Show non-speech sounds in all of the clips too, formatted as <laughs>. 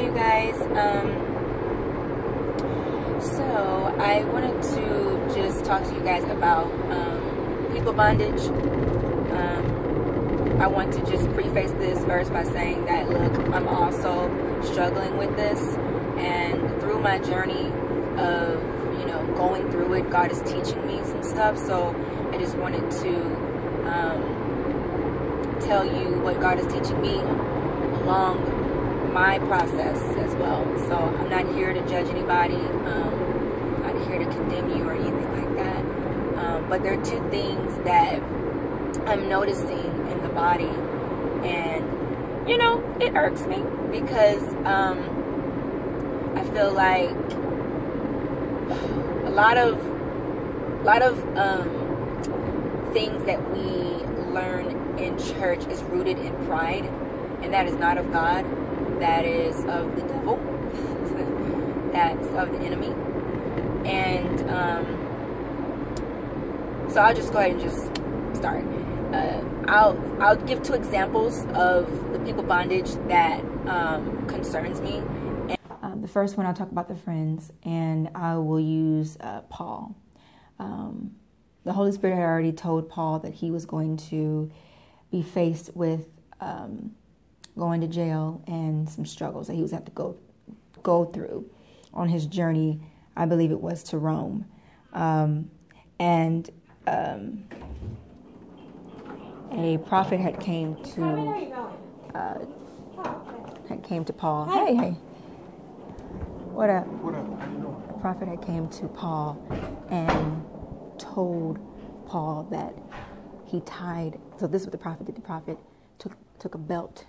you guys. Um, so, I wanted to just talk to you guys about um, people bondage. Um, I want to just preface this first by saying that, look, I'm also struggling with this. And through my journey of, you know, going through it, God is teaching me some stuff. So, I just wanted to um, tell you what God is teaching me along my process as well. So I'm not here to judge anybody. Um, I'm not here to condemn you or anything like that. Um, but there are two things that I'm noticing in the body, and you know, it irks me because um, I feel like a lot of, a lot of um, things that we learn in church is rooted in pride, and that is not of God that is of the devil, <laughs> that's of the enemy. And um, so I'll just go ahead and just start. Uh, I'll I'll give two examples of the people bondage that um, concerns me. Um, the first one I'll talk about the friends, and I will use uh, Paul. Um, the Holy Spirit had already told Paul that he was going to be faced with um, going to jail and some struggles that he was have to go go through on his journey. I believe it was to Rome, um, and um, a prophet had came to uh, had came to Paul. Hey, hey, what up? What up? How you doing? A prophet had came to Paul and told Paul that he tied. So this is what the prophet did. The prophet took took a belt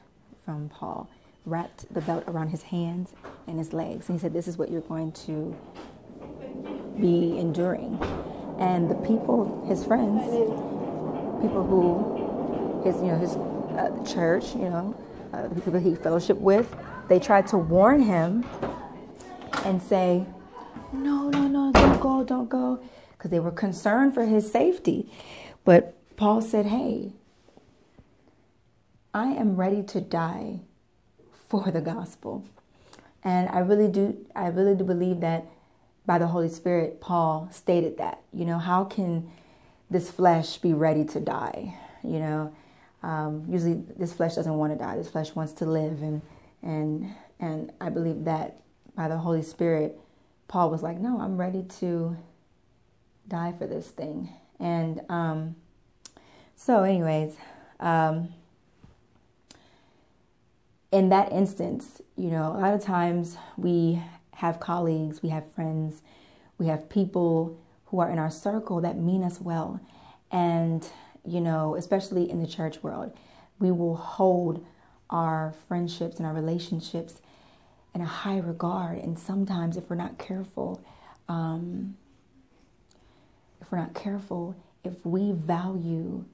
from Paul, wrapped the belt around his hands and his legs. And he said, This is what you're going to be enduring. And the people, his friends, people who, his, you know, his uh, church, you know, uh, people he fellowship with, they tried to warn him and say, No, no, no, don't go, don't go, because they were concerned for his safety. But Paul said, Hey, I am ready to die for the gospel. And I really do I really do believe that by the Holy Spirit Paul stated that. You know, how can this flesh be ready to die? You know, um, usually this flesh doesn't want to die. This flesh wants to live and and and I believe that by the Holy Spirit Paul was like, "No, I'm ready to die for this thing." And um so anyways, um in that instance, you know, a lot of times we have colleagues, we have friends, we have people who are in our circle that mean us well. And, you know, especially in the church world, we will hold our friendships and our relationships in a high regard. And sometimes, if we're not careful, um, if we're not careful, if we value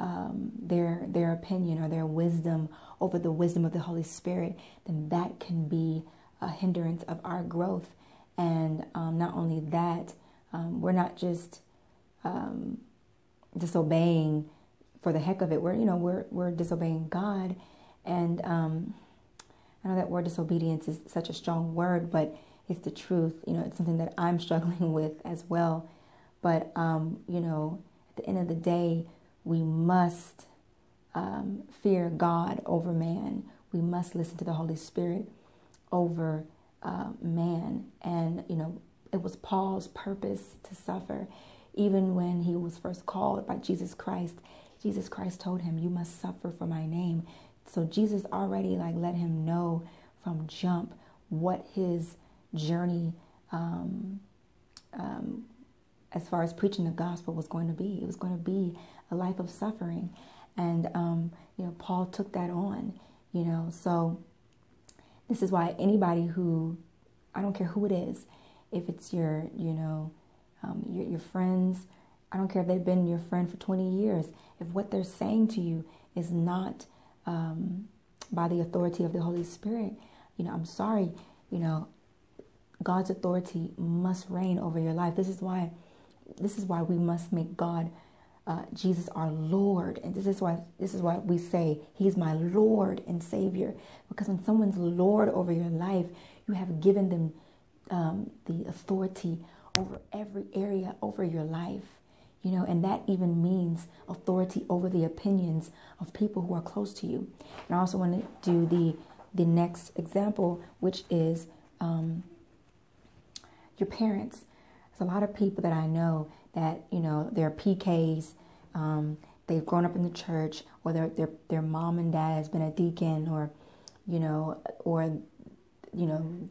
um, their their opinion or their wisdom over the wisdom of the Holy Spirit, then that can be a hindrance of our growth. And um, not only that, um, we're not just um, disobeying for the heck of it. We're you know we're we're disobeying God, and um, I know that word disobedience is such a strong word, but it's the truth. You know, it's something that I'm <laughs> struggling with as well. But um, you know, at the end of the day, we must um, fear God over man. We must listen to the Holy Spirit over uh, man. And, you know, it was Paul's purpose to suffer. Even when he was first called by Jesus Christ, Jesus Christ told him, You must suffer for my name. So Jesus already like let him know from jump what his journey um, um, as far as preaching the gospel was going to be. It was going to be a life of suffering. And, um, you know, Paul took that on, you know. So this is why anybody who, I don't care who it is, if it's your, you know, um, your, your friends, I don't care if they've been your friend for 20 years, if what they're saying to you is not um, by the authority of the Holy Spirit, you know, I'm sorry, you know, God's authority must reign over your life. This is why, this is why we must make God uh, Jesus our Lord. And this is why this is why we say He's my Lord and Savior. Because when someone's Lord over your life, you have given them um, the authority over every area over your life. You know, and that even means authority over the opinions of people who are close to you. And I also want to do the the next example, which is um, your parents. There's a lot of people that I know that you know they're PKs. Um, they've grown up in the church, or their their their mom and dad has been a deacon, or you know, or you know,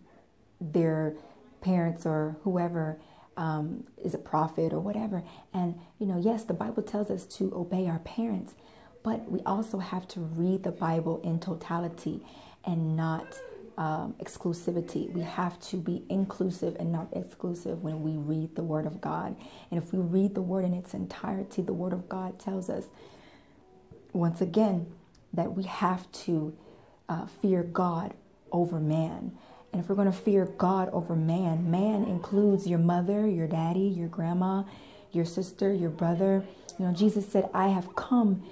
their parents or whoever um, is a prophet or whatever. And you know, yes, the Bible tells us to obey our parents, but we also have to read the Bible in totality and not um, exclusivity. We have to be inclusive and not exclusive when we read the Word of God. And if we read the Word in its entirety, the Word of God tells us, once again, that we have to uh, fear God over man. And if we're going to fear God over man, man includes your mother, your daddy, your grandma, your sister, your brother. You know, Jesus said, I have come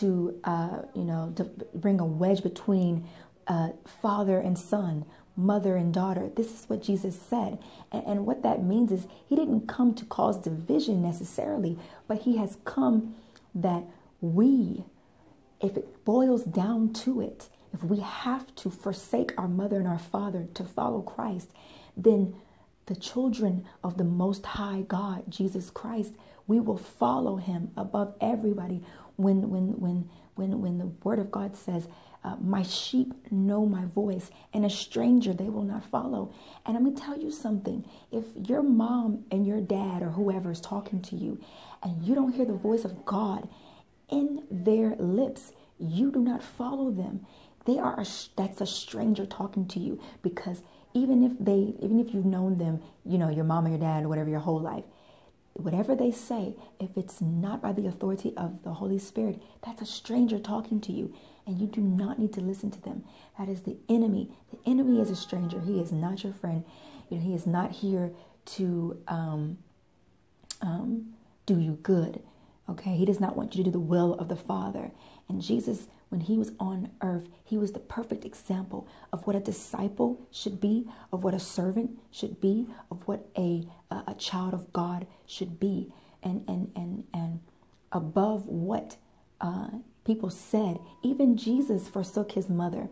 to, uh, you know, to bring a wedge between uh, father and son, mother and daughter. This is what Jesus said. And, and what that means is he didn't come to cause division necessarily, but he has come that we, if it boils down to it, if we have to forsake our mother and our father to follow Christ, then the children of the Most High God, Jesus Christ, we will follow him above everybody. When, when, when, when, when the Word of God says, uh, my sheep know my voice, and a stranger they will not follow. And I'm going to tell you something. If your mom and your dad or whoever is talking to you, and you don't hear the voice of God in their lips, you do not follow them. They are a, that's a stranger talking to you because even if they even if you've known them, you know, your mom or your dad or whatever your whole life, whatever they say, if it's not by the authority of the Holy Spirit, that's a stranger talking to you and you do not need to listen to them. That is the enemy. The enemy is a stranger. He is not your friend. You know, he is not here to um, um, do you good. Okay, he does not want you to do the will of the Father. And Jesus, when he was on earth, he was the perfect example of what a disciple should be, of what a servant should be, of what a a, a child of God should be, and and and and above what uh, people said. Even Jesus forsook his mother.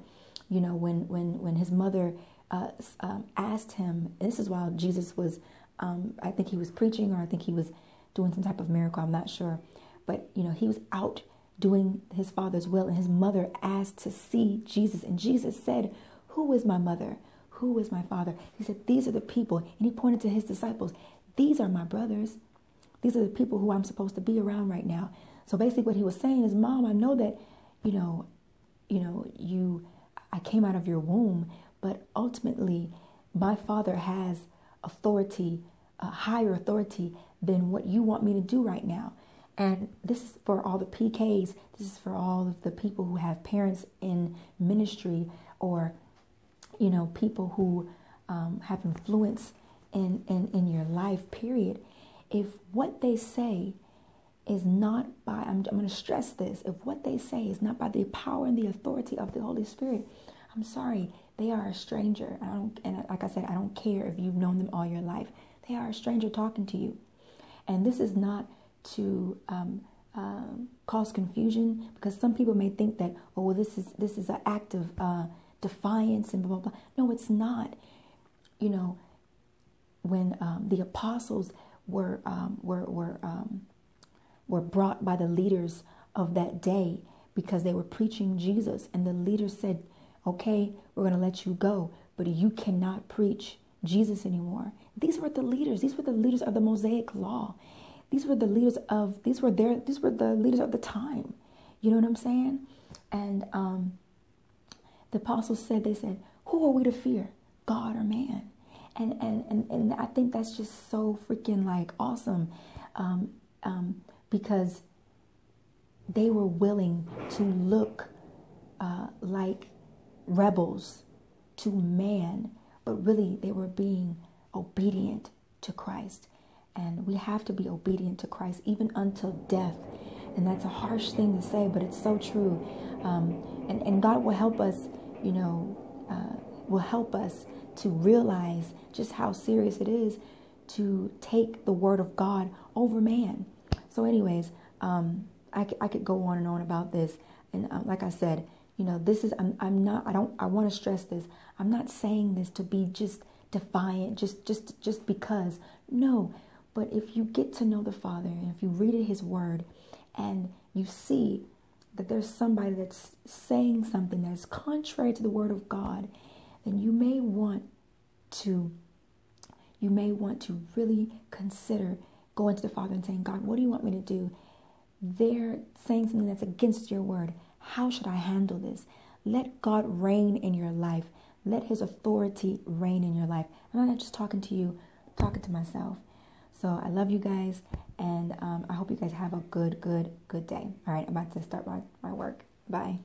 You know, when when when his mother uh, um, asked him, this is while Jesus was, um, I think he was preaching, or I think he was doing some type of miracle. I'm not sure, but you know, he was out doing his father's will, and his mother asked to see Jesus, and Jesus said, "Who is my mother? Who is my father?" He said, "These are the people," and he pointed to his disciples. These are my brothers. These are the people who I'm supposed to be around right now. So basically what he was saying is, Mom, I know that, you know, you know, you I came out of your womb, but ultimately my father has authority, a higher authority than what you want me to do right now. And this is for all the PKs, this is for all of the people who have parents in ministry or, you know, people who um, have influence in, in, in your life, period. If what they say is not by, I'm, I'm going to stress this, if what they say is not by the power and the authority of the Holy Spirit, I'm sorry, they are a stranger. I don't, and like I said, I don't care if you've known them all your life. They are a stranger talking to you. And this is not to um, um, cause confusion because some people may think that, oh, well, this is this is an act of uh, defiance and blah blah blah. No, it's not. You know, when um, the apostles were um, were were um, were brought by the leaders of that day because they were preaching Jesus. And the leaders said, Okay, we're going to let you go, but you cannot preach Jesus anymore. These were the leaders. These were the leaders of the Mosaic law. These were the leaders of these were their these were the leaders of the time. You know what I'm saying? And um, the apostles said they said, "Who are we to fear, God or man?" And and and, and I think that's just so freaking like awesome. Um, um, because they were willing to look uh, like rebels to man, but really they were being obedient to Christ. And we have to be obedient to Christ even until death. And that's a harsh thing to say, but it's so true. Um, and, and God will help us, you know, uh, will help us to realize just how serious it is to take the word of God over man. So, anyways, um, I, I could go on and on about this. And uh, like I said, you know, this is, I'm, I'm not, I don't, I want to stress this. I'm not saying this to be just defiant, just, just, just because. No, but if you get to know the Father and if you read His Word and you see that there's somebody that's saying something that's contrary to the Word of God, then you may want to you may want to really consider going to the Father and saying, God, what do you want me to do? They're saying something that's against your word. How should I handle this? Let God reign in your life. Let his authority reign in your life. I'm not just talking to you, I'm talking to myself. So I love you guys, and um, I hope you guys have a good, good, good day. All right, I'm about to start my, my work. Bye.